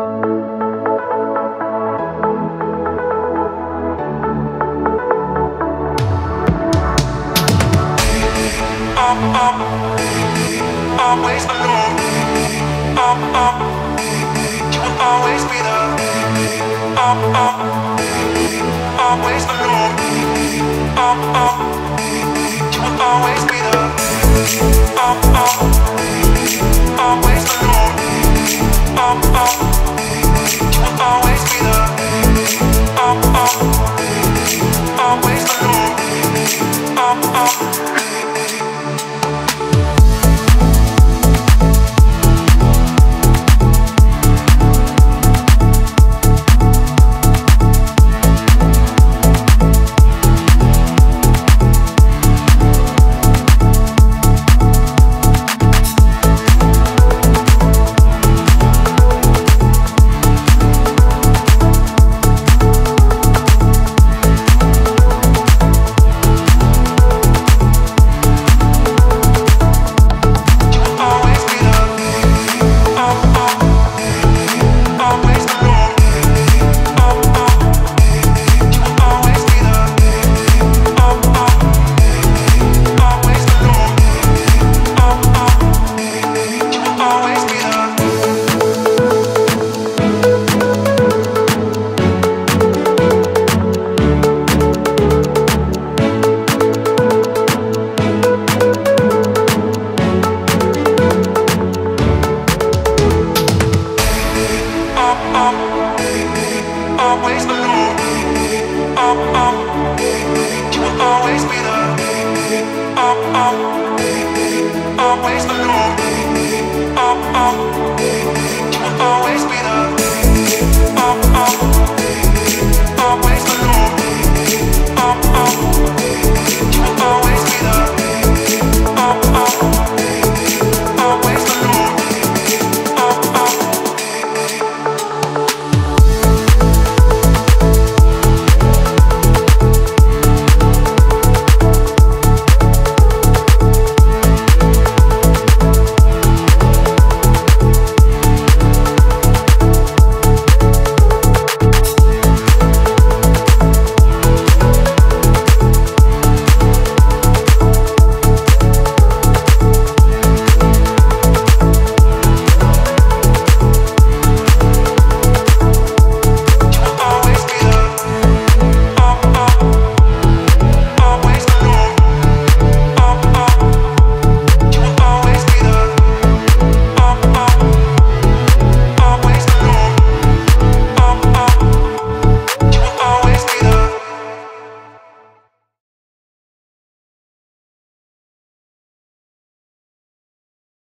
always you will always be um, always alone. You will always be always alone. Always alone. Um, um,